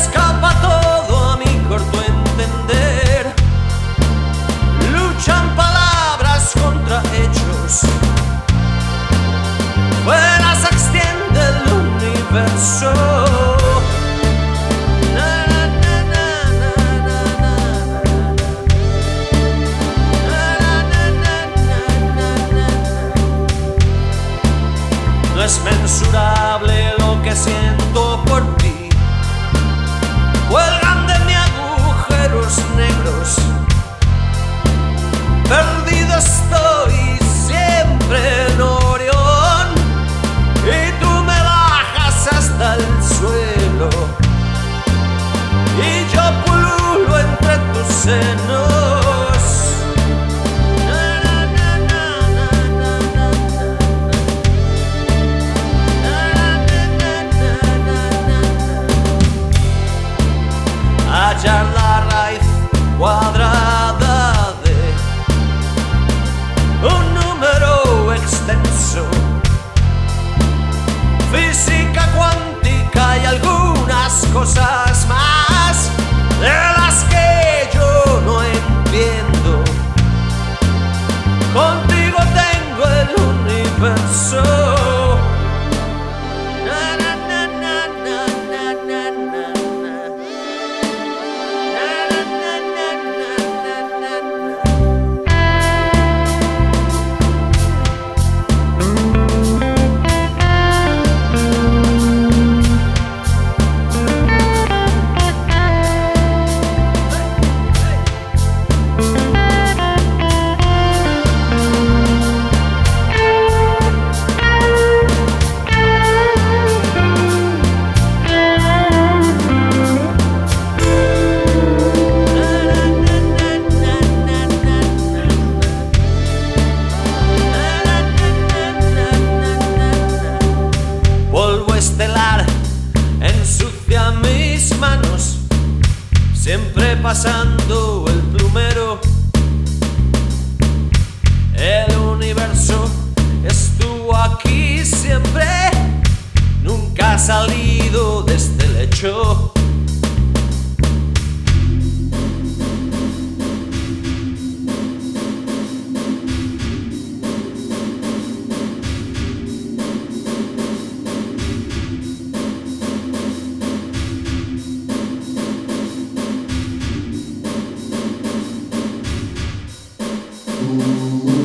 escapa todo a mi corto entender. Luchan palabras contra hechos. Fuera se extiende el universo. es mensurable lo que siento por ti. Hallar la raíz cuadrada pasando el plumero. El universo estuvo aquí siempre, nunca ha salido de este lecho. Ooh.